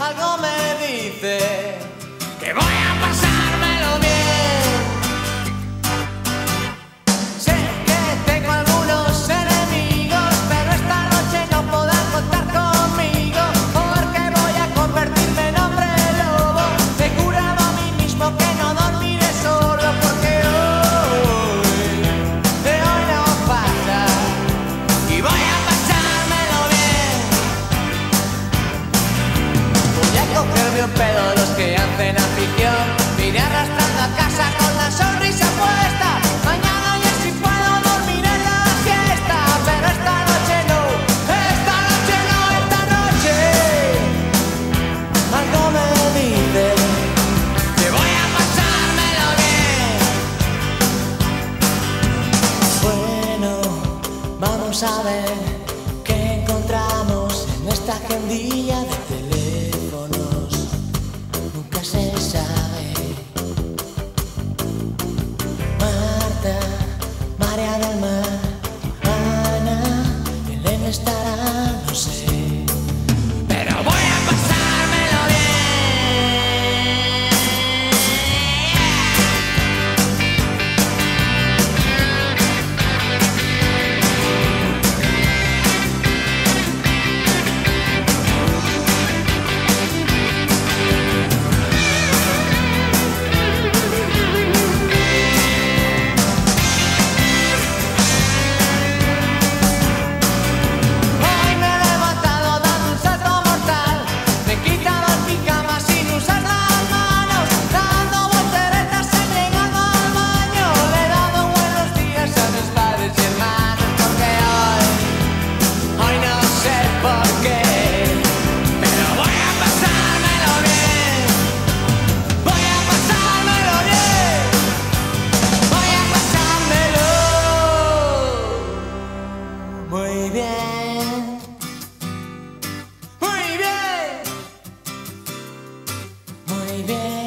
algo me dice que voy a pasármelo bien. Cogerme un pedo de los que hacen afición. Me iré arrastrando a casa con la sonrisa puesta. Mañana ya si puedo dormir en la siesta. Pero esta noche no, esta noche no, esta noche. Algo me dice que voy a pasármelo bien. Bueno, vamos a ver qué encontramos en esta agendilla bien.